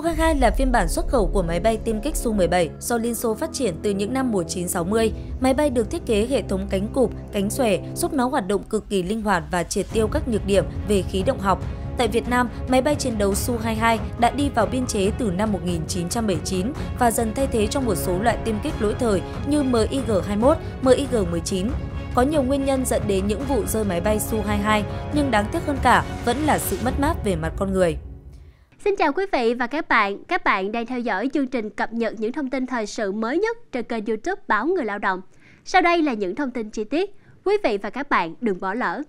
Su-22 là phiên bản xuất khẩu của máy bay tiêm kích Su-17 do Liên Xô phát triển từ những năm 1960. Máy bay được thiết kế hệ thống cánh cụp, cánh xòe, giúp nó hoạt động cực kỳ linh hoạt và triệt tiêu các nhược điểm về khí động học. Tại Việt Nam, máy bay chiến đấu Su-22 đã đi vào biên chế từ năm 1979 và dần thay thế trong một số loại tiêm kích lỗi thời như MiG-21, MiG-19. Có nhiều nguyên nhân dẫn đến những vụ rơi máy bay Su-22, nhưng đáng tiếc hơn cả vẫn là sự mất mát về mặt con người. Xin chào quý vị và các bạn. Các bạn đang theo dõi chương trình cập nhật những thông tin thời sự mới nhất trên kênh YouTube Báo Người Lao động. Sau đây là những thông tin chi tiết. Quý vị và các bạn đừng bỏ lỡ.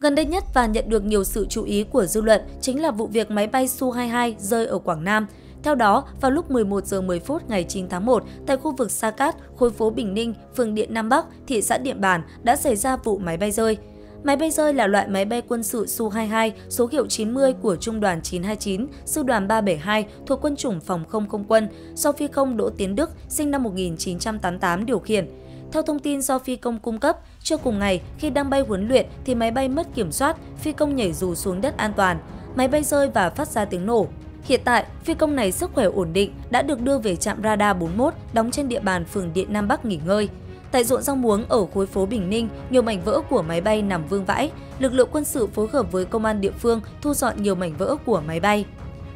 Gần đây nhất và nhận được nhiều sự chú ý của dư luận chính là vụ việc máy bay Su-22 rơi ở Quảng Nam. Theo đó, vào lúc 11 giờ 10 phút ngày 9 tháng 1, tại khu vực Sa Cát, khối phố Bình Ninh, phường Điện Nam Bắc, thị xã Điện Bàn đã xảy ra vụ máy bay rơi. Máy bay rơi là loại máy bay quân sự Su-22 số hiệu 90 của Trung đoàn 929, Sư đoàn 372 thuộc quân chủng phòng không không quân do phi công Đỗ Tiến Đức sinh năm 1988 điều khiển. Theo thông tin do phi công cung cấp, trước cùng ngày khi đang bay huấn luyện thì máy bay mất kiểm soát, phi công nhảy dù xuống đất an toàn. Máy bay rơi và phát ra tiếng nổ. Hiện tại, phi công này sức khỏe ổn định đã được đưa về trạm radar 41 đóng trên địa bàn phường Điện Nam Bắc nghỉ ngơi. Tại ruộng rau muống ở khối phố Bình Ninh, nhiều mảnh vỡ của máy bay nằm vương vãi. Lực lượng quân sự phối hợp với công an địa phương thu dọn nhiều mảnh vỡ của máy bay.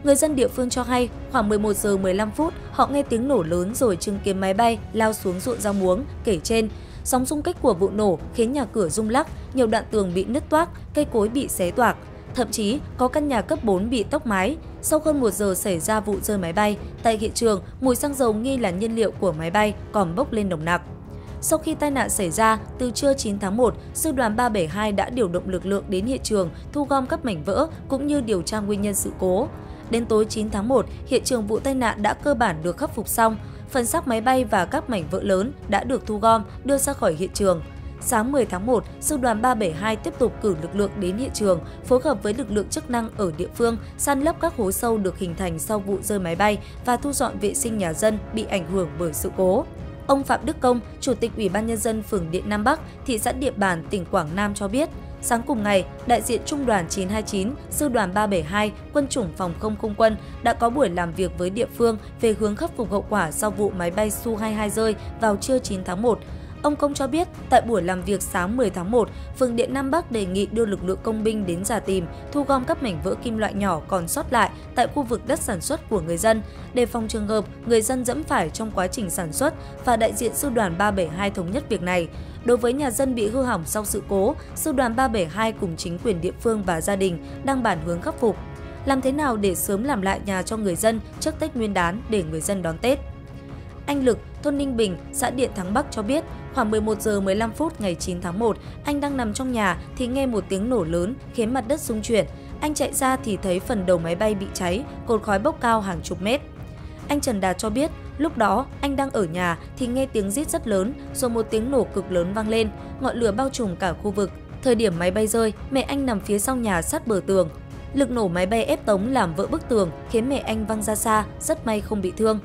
Người dân địa phương cho hay, khoảng 11 giờ 15 phút, họ nghe tiếng nổ lớn rồi chứng kiến máy bay lao xuống ruộng rau muống kể trên. Sóng xung kích của vụ nổ khiến nhà cửa rung lắc, nhiều đoạn tường bị nứt toác, cây cối bị xé toạc. Thậm chí có căn nhà cấp 4 bị tốc mái. Sau hơn một giờ xảy ra vụ rơi máy bay, tại hiện trường, mùi xăng dầu nghi là nhiên liệu của máy bay còn bốc lên nồng nặc. Sau khi tai nạn xảy ra, từ trưa 9 tháng 1, Sư đoàn 372 đã điều động lực lượng đến hiện trường, thu gom các mảnh vỡ cũng như điều tra nguyên nhân sự cố. Đến tối 9 tháng 1, hiện trường vụ tai nạn đã cơ bản được khắc phục xong. Phần xác máy bay và các mảnh vỡ lớn đã được thu gom, đưa ra khỏi hiện trường. Sáng 10 tháng 1, Sư đoàn 372 tiếp tục cử lực lượng đến hiện trường, phối hợp với lực lượng chức năng ở địa phương, săn lấp các hố sâu được hình thành sau vụ rơi máy bay và thu dọn vệ sinh nhà dân bị ảnh hưởng bởi sự cố. Ông Phạm Đức Công, Chủ tịch Ủy ban Nhân dân phường Điện Nam Bắc, thị xã Điện Bàn, tỉnh Quảng Nam cho biết, Sáng cùng ngày, đại diện Trung đoàn 929, Sư đoàn 372, Quân chủng Phòng không không quân đã có buổi làm việc với địa phương về hướng khắc phục hậu quả sau vụ máy bay Su-22 rơi vào trưa 9 tháng 1. Ông Công cho biết, tại buổi làm việc sáng 10 tháng 1, phường Điện Nam Bắc đề nghị đưa lực lượng công binh đến giả tìm, thu gom các mảnh vỡ kim loại nhỏ còn sót lại tại khu vực đất sản xuất của người dân, đề phòng trường hợp người dân dẫm phải trong quá trình sản xuất và đại diện sư đoàn 372 thống nhất việc này. Đối với nhà dân bị hư hỏng sau sự cố, sư đoàn 372 cùng chính quyền địa phương và gia đình đang bàn hướng khắc phục. Làm thế nào để sớm làm lại nhà cho người dân trước Tết Nguyên đán để người dân đón Tết? Anh Lực, thôn Ninh Bình, xã Điện Thắng Bắc cho biết, khoảng 11 giờ 15 phút ngày 9 tháng 1, anh đang nằm trong nhà thì nghe một tiếng nổ lớn khiến mặt đất rung chuyển. Anh chạy ra thì thấy phần đầu máy bay bị cháy, cột khói bốc cao hàng chục mét. Anh Trần Đạt cho biết, lúc đó anh đang ở nhà thì nghe tiếng rít rất lớn, rồi một tiếng nổ cực lớn vang lên, ngọn lửa bao trùm cả khu vực. Thời điểm máy bay rơi, mẹ anh nằm phía sau nhà sát bờ tường. Lực nổ máy bay ép tống làm vỡ bức tường, khiến mẹ anh văng ra xa, rất may không bị thương.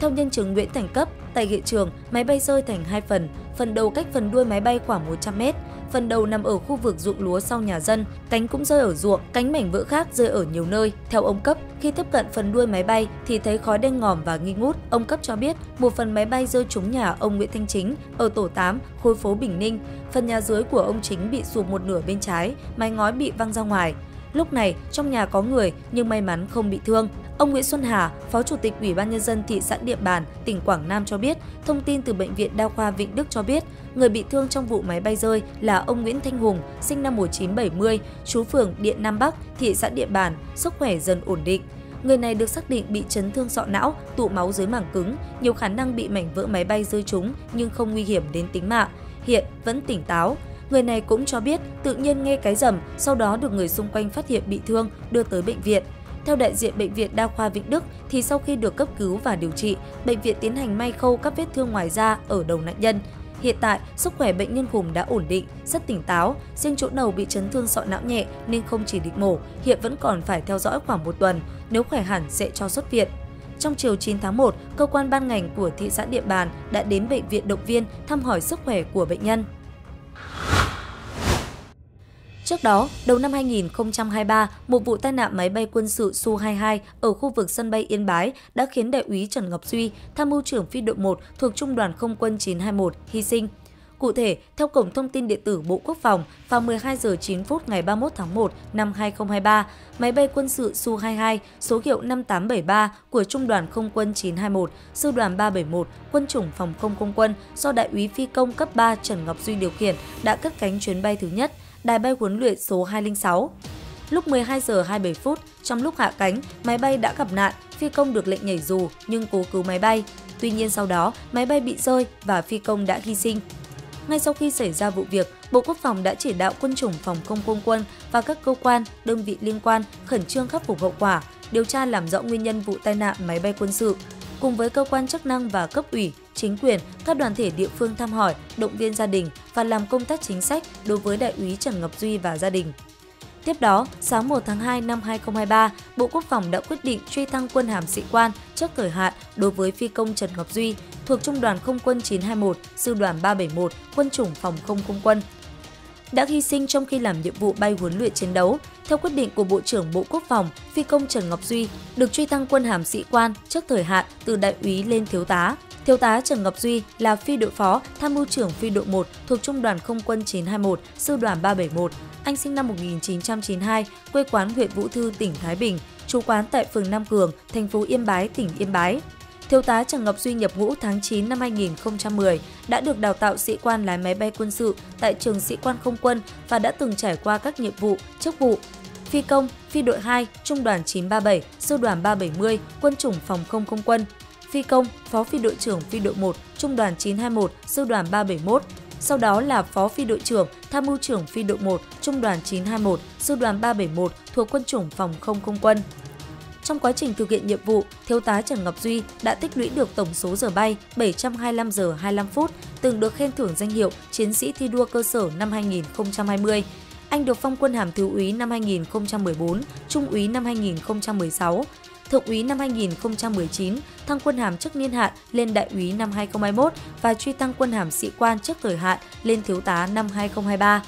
Theo nhân chứng Nguyễn Thành Cấp, tại hiện trường, máy bay rơi thành hai phần, phần đầu cách phần đuôi máy bay khoảng 100 mét, phần đầu nằm ở khu vực ruộng lúa sau nhà dân, cánh cũng rơi ở ruộng, cánh mảnh vỡ khác rơi ở nhiều nơi. Theo ông Cấp, khi tiếp cận phần đuôi máy bay thì thấy khói đen ngòm và nghi ngút. Ông Cấp cho biết một phần máy bay rơi trúng nhà ông Nguyễn Thanh Chính ở tổ 8, khối phố Bình Ninh. Phần nhà dưới của ông Chính bị sụp một nửa bên trái, mái ngói bị văng ra ngoài. Lúc này, trong nhà có người nhưng may mắn không bị thương. Ông Nguyễn Xuân Hà, Phó Chủ tịch Ủy ban Nhân dân thị xã Điện Bàn, tỉnh Quảng Nam cho biết, thông tin từ Bệnh viện Đa khoa Vịnh Đức cho biết, người bị thương trong vụ máy bay rơi là ông Nguyễn Thanh Hùng, sinh năm 1970, chú phường Điện Nam Bắc, thị xã Điện Bàn, sức khỏe dần ổn định. Người này được xác định bị chấn thương sọ não, tụ máu dưới màng cứng, nhiều khả năng bị mảnh vỡ máy bay rơi trúng nhưng không nguy hiểm đến tính mạng. Hiện vẫn tỉnh táo. Người này cũng cho biết tự nhiên nghe cái rầm, sau đó được người xung quanh phát hiện bị thương, đưa tới bệnh viện. Theo đại diện Bệnh viện Đa khoa Vĩnh Đức, thì sau khi được cấp cứu và điều trị, bệnh viện tiến hành may khâu các vết thương ngoài da ở đầu nạn nhân. Hiện tại, sức khỏe bệnh nhân Hùng đã ổn định, rất tỉnh táo, riêng chỗ đầu bị chấn thương sọ não nhẹ nên không chỉ định mổ, hiện vẫn còn phải theo dõi khoảng một tuần, nếu khỏe hẳn sẽ cho xuất viện. Trong chiều 9 tháng 1, cơ quan ban ngành của thị xã Điện Bàn đã đến bệnh viện động viên thăm hỏi sức khỏe của bệnh nhân. Trước đó, đầu năm 2023, một vụ tai nạn máy bay quân sự Su-22 ở khu vực sân bay Yên Bái đã khiến đại úy Trần Ngọc Duy, tham mưu trưởng phi đội 1 thuộc Trung đoàn Không quân 921, hy sinh. Cụ thể, theo Cổng Thông tin Điện tử Bộ Quốc phòng, vào 12 giờ 9 phút ngày 31 tháng 1 năm 2023, máy bay quân sự Su-22 số hiệu 5873 của Trung đoàn Không quân 921, Sư đoàn 371, Quân chủng Phòng không Không quân do Đại úy Phi công cấp 3 Trần Ngọc Duy điều khiển đã cất cánh chuyến bay thứ nhất, đài bay huấn luyện số 206. Lúc 12 giờ 27 phút, trong lúc hạ cánh, máy bay đã gặp nạn, phi công được lệnh nhảy dù nhưng cố cứu máy bay. Tuy nhiên sau đó, máy bay bị rơi và phi công đã hy sinh. Ngay sau khi xảy ra vụ việc, Bộ Quốc phòng đã chỉ đạo quân chủng phòng không không quân và các cơ quan, đơn vị liên quan khẩn trương khắc phục hậu quả, điều tra làm rõ nguyên nhân vụ tai nạn máy bay quân sự. Cùng với cơ quan chức năng và cấp ủy, chính quyền, các đoàn thể địa phương thăm hỏi, động viên gia đình và làm công tác chính sách đối với đại úy Trần Ngọc Duy và gia đình. Tiếp đó, sáng 1 tháng 2 năm 2023, Bộ Quốc phòng đã quyết định truy thăng quân hàm sĩ quan trước thời hạn đối với phi công Trần Ngọc Duy thuộc Trung đoàn Không quân 921, Sư đoàn 371, Quân chủng Phòng không Không quân. Đã hy sinh trong khi làm nhiệm vụ bay huấn luyện chiến đấu. Theo quyết định của Bộ trưởng Bộ Quốc phòng, phi công Trần Ngọc Duy được truy thăng quân hàm sĩ quan trước thời hạn từ đại úy lên thiếu tá. Thiếu tá Trần Ngọc Duy là phi đội phó, tham mưu trưởng phi đội 1 thuộc Trung đoàn Không quân 921, Sư đoàn 371. Anh sinh năm 1992, quê quán huyện Vũ Thư, tỉnh Thái Bình, trú quán tại phường Nam Cường, thành phố Yên Bái, tỉnh Yên Bái. Thiếu tá Trần Ngọc Duy nhập ngũ tháng 9 năm 2010, đã được đào tạo sĩ quan lái máy bay quân sự tại trường sĩ quan không quân và đã từng trải qua các nhiệm vụ, chức vụ phi công, phi đội 2, trung đoàn 937, sư đoàn 370, quân chủng phòng không không quân, phi công, phó phi đội trưởng phi đội 1, trung đoàn 921, sư đoàn 371, sau đó là phó phi đội trưởng, tham mưu trưởng phi đội 1, trung đoàn 921, sư đoàn 371 thuộc quân chủng phòng không không quân. Trong quá trình thực hiện nhiệm vụ, Thiếu tá Trần Ngọc Duy đã tích lũy được tổng số giờ bay 725 giờ 25 phút, từng được khen thưởng danh hiệu Chiến sĩ thi đua cơ sở năm 2020. Anh được phong quân hàm thiếu úy năm 2014, trung úy năm 2016, thượng úy năm 2019, thăng quân hàm chức niên hạn lên đại úy năm 2021 và truy tăng quân hàm sĩ quan trước thời hạn lên thiếu tá năm 2023.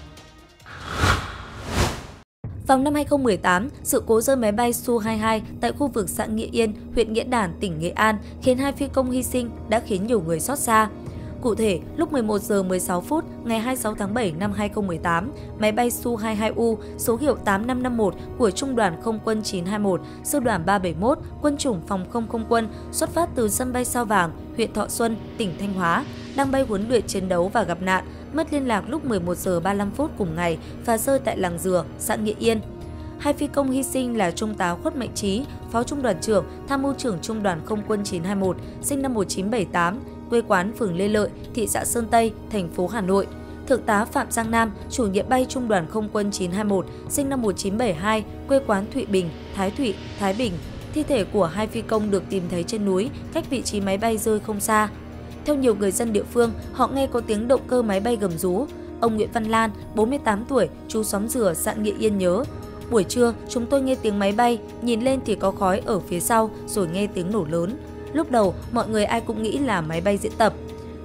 Vào năm 2018, sự cố rơi máy bay Su-22 tại khu vực xã Nghĩa Yên, huyện Nghĩa Đản, tỉnh Nghệ An khiến hai phi công hy sinh đã khiến nhiều người xót xa. Cụ thể, lúc 11 giờ 16 phút ngày 26 tháng 7 năm 2018, máy bay Su-22U số hiệu 8551 của Trung đoàn Không quân 921, Sư đoàn 371, Quân chủng Phòng không không quân xuất phát từ sân bay Sao Vàng, huyện Thọ Xuân, tỉnh Thanh Hóa, đang bay huấn luyện chiến đấu và gặp nạn, mất liên lạc lúc 11 giờ 35 phút cùng ngày và rơi tại làng Dừa, xã Nghĩa Yên. Hai phi công hy sinh là Trung tá Khuất Mạnh Trí, Phó Trung đoàn trưởng, Tham mưu trưởng Trung đoàn Không quân 921, sinh năm 1978, quê quán phường Lê Lợi, thị xã Sơn Tây, thành phố Hà Nội. Thượng tá Phạm Giang Nam, chủ nhiệm bay Trung đoàn Không quân 921, sinh năm 1972, quê quán Thụy Bình, Thái Thụy, Thái Bình. Thi thể của hai phi công được tìm thấy trên núi, cách vị trí máy bay rơi không xa. Theo nhiều người dân địa phương, họ nghe có tiếng động cơ máy bay gầm rú. Ông Nguyễn Văn Lan, 48 tuổi, chú xóm Dừa, xã Nghĩa Yên nhớ, Buổi trưa, chúng tôi nghe tiếng máy bay, nhìn lên thì có khói ở phía sau rồi nghe tiếng nổ lớn. Lúc đầu, mọi người ai cũng nghĩ là máy bay diễn tập.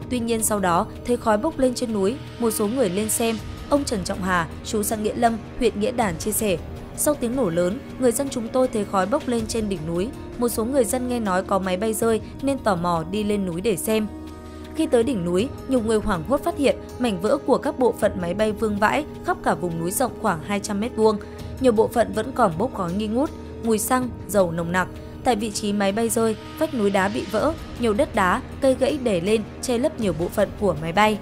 Tuy nhiên sau đó, thấy khói bốc lên trên núi, một số người lên xem. Ông Trần Trọng Hà, chú xã Nghĩa Lâm, huyện Nghĩa Đản chia sẻ, sau tiếng nổ lớn, người dân chúng tôi thấy khói bốc lên trên đỉnh núi. Một số người dân nghe nói có máy bay rơi nên tò mò đi lên núi để xem. Khi tới đỉnh núi, nhiều người hoảng hốt phát hiện mảnh vỡ của các bộ phận máy bay vương vãi khắp cả vùng núi rộng khoảng 200 m2. Nhiều bộ phận vẫn còn bốc khói nghi ngút, mùi xăng, dầu nồng nặc. Tại vị trí máy bay rơi, vách núi đá bị vỡ, nhiều đất đá, cây gãy để lên che lấp nhiều bộ phận của máy bay.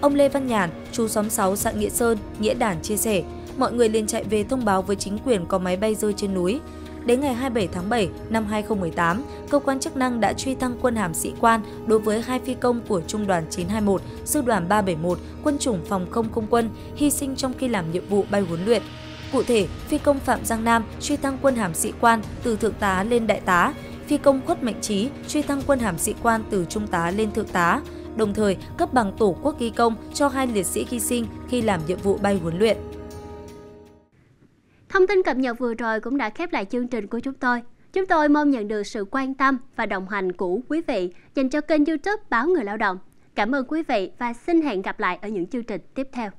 Ông Lê Văn Nhàn, chú xóm 6 xã Nghĩa Sơn, Nghĩa Đản chia sẻ, mọi người liền chạy về thông báo với chính quyền có máy bay rơi trên núi. Đến ngày 27 tháng 7 năm 2018, cơ quan chức năng đã truy thăng quân hàm sĩ quan đối với hai phi công của Trung đoàn 921, Sư đoàn 371, Quân chủng Phòng không không quân hy sinh trong khi làm nhiệm vụ bay huấn luyện. Cụ thể, phi công Phạm Giang Nam truy thăng quân hàm sĩ quan từ thượng tá lên đại tá, phi công Khuất Mạnh Trí truy thăng quân hàm sĩ quan từ trung tá lên thượng tá, đồng thời cấp bằng tổ quốc ghi công cho hai liệt sĩ hy sinh khi làm nhiệm vụ bay huấn luyện. Thông tin cập nhật vừa rồi cũng đã khép lại chương trình của chúng tôi. Chúng tôi mong nhận được sự quan tâm và đồng hành của quý vị dành cho kênh youtube Báo Người Lao động. Cảm ơn quý vị và xin hẹn gặp lại ở những chương trình tiếp theo.